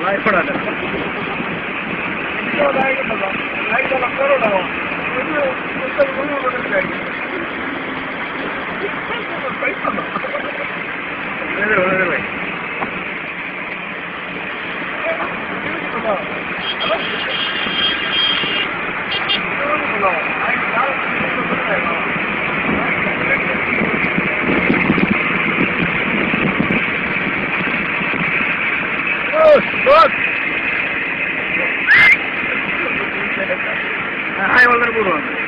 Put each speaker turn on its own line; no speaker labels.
Right front of us.
Look! Hayvanları vurun.